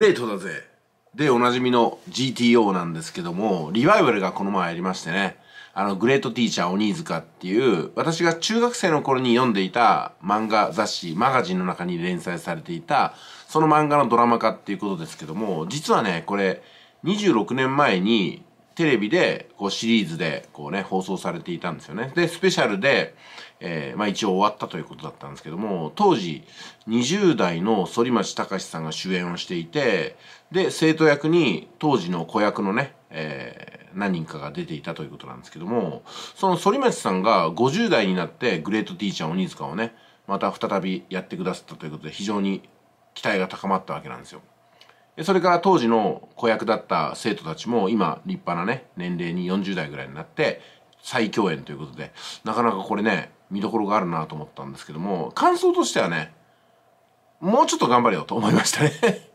デートだぜ。でおなじみの GTO なんですけどもリバイバルがこの前ありましてね。あのグレートティーチャー鬼塚っていう私が中学生の頃に読んでいた漫画雑誌マガジンの中に連載されていたその漫画のドラマ化っていうことですけども実はねこれ26年前にテレビでこうシリーズでこうね放送されていたんですよねでスペシャルでえー、まあ一応終わったということだったんですけども、当時20代の反町隆史さんが主演をしていて、で、生徒役に当時の子役のね、えー、何人かが出ていたということなんですけども、その反町さんが50代になってグレートティーチャー鬼塚をね、また再びやってくださったということで非常に期待が高まったわけなんですよ。それから当時の子役だった生徒たちも今立派なね、年齢に40代ぐらいになって再共演ということで、なかなかこれね、見どころがあるなと思ったんですけども感想としてはねもうちょっと頑張れよと思いましたね。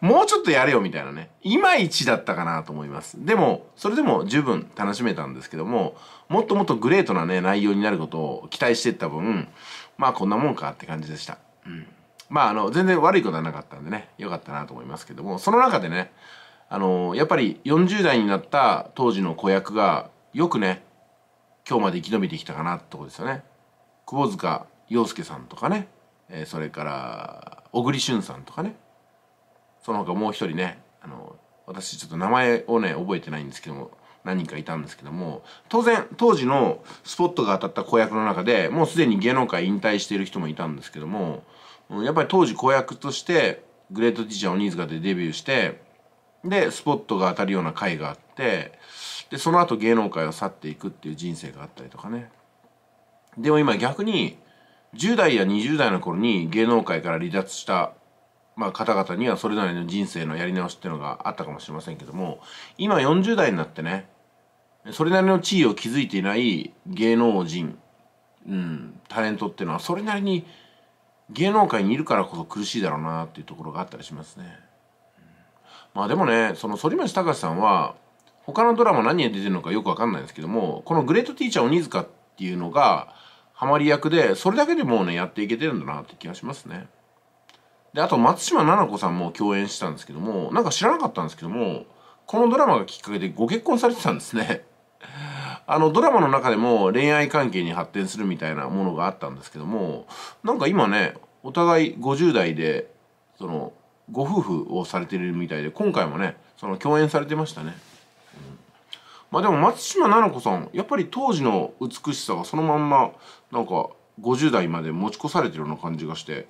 もうちょっとやれよみたいなねいまいちだったかなと思います。でもそれでも十分楽しめたんですけどももっともっとグレートなね内容になることを期待していった分まあこんなもんかって感じでした、うん、まああの全然悪いことはなかったんでねよかったなと思いますけどもその中でねあのやっぱり40代になった当時の子役がよくね今日まで生き延びてきたかなってとですよね。窪塚洋介さんとかね、えー、それから小栗旬さんとかねその他もう一人ねあの私ちょっと名前をね覚えてないんですけども何人かいたんですけども当然当時のスポットが当たった子役の中でもうすでに芸能界引退している人もいたんですけどもやっぱり当時子役としてグレートティーチャー鬼塚でデビューしてでスポットが当たるような回があってでその後芸能界を去っていくっていう人生があったりとかね。でも今逆に10代や20代の頃に芸能界から離脱した、まあ、方々にはそれなりの人生のやり直しっていうのがあったかもしれませんけども今40代になってねそれなりの地位を築いていない芸能人、うん、タレントっていうのはそれなりに芸能界にいるからこそ苦しいだろうなっていうところがあったりしますね。まあでもねその反町隆史さんは他のドラマ何に出てるのかよくわかんないんですけどもこのグレートティーチャー鬼塚っていうのがハマり役でそれだけでもうねやっていけてるんだなって気がしますねであと松島菜々子さんも共演したんですけどもなんか知らなかったんですけどもこのドラマがきっかけでご結婚されてたんですねあのドラマの中でも恋愛関係に発展するみたいなものがあったんですけどもなんか今ねお互い50代でそのご夫婦をされてるみたいで今回もねその共演されてましたね。うん。まあでも松島菜々子さんやっぱり当時の美しさがそのまんまなんか50代まで持ち越されてるような感じがして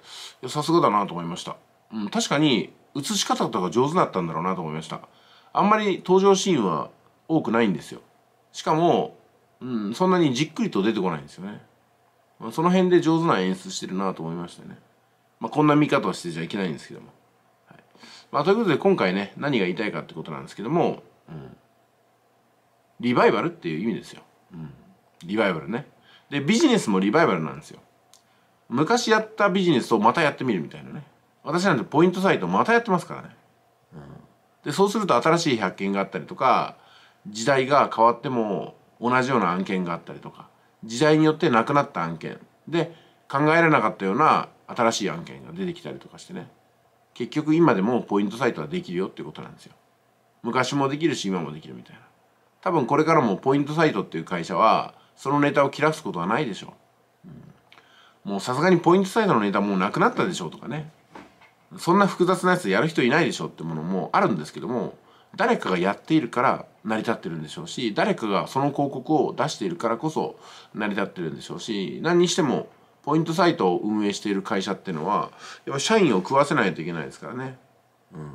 さすがだなと思いました、うん、確かに映し方とか上手だったんだろうなと思いました。あんまり登場シーンは多くないんですよ。しかも、うん、そんなにじっくりと出てこないんですよね。その辺で上手な演出してるなと思いましたね。まあこんな見方をしてちゃいけないんですけども、はい。まあ、ということで今回ね何が言いたいかってことなんですけども、うん。リバイバルっていう意味ですよ、うん、リバイバルね。でビジネスもリバイバルなんですよ。昔やったビジネスをまたやってみるみたいなね。私なんてポイントサイトまたやってますからね、うん、でそうすると新しい発見があったりとか時代が変わっても同じような案件があったりとか時代によってなくなった案件。で考えられなかったような新しい案件が出てきたりとかしてね。結局今でもポイントサイトはできるよっていうことなんですよ。昔もできるし今もできるみたいな。多分これからもポイントサイトっていう会社はそのネタを切らすことはないでしょう、うん、もうさすがにポイントサイトのネタもうなくなったでしょうとかね。そんな複雑なやつやる人いないでしょってものもあるんですけども誰かがやっているから成り立ってるんでしょうし誰かがその広告を出しているからこそ成り立ってるんでしょうし何にしてもポイントサイトを運営している会社っていうのはやっぱ社員を食わせないといけないですからね。うん、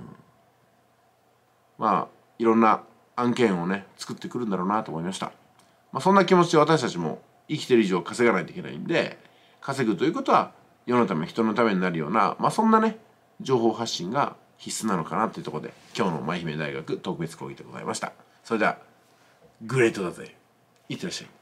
まあいろんな案件をね作ってくるんだろうなと思いました、まあ、そんな気持ちで私たちも生きてる以上稼がないといけないんで稼ぐということは世のため人のためになるような、まあ、そんなね情報発信が必須なのかなというところで今日の舞姫大学特別講義でございました。それではグレートだぜ。いってらっしゃい。